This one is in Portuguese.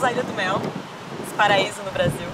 Ilha do Mel, esse paraíso no Brasil.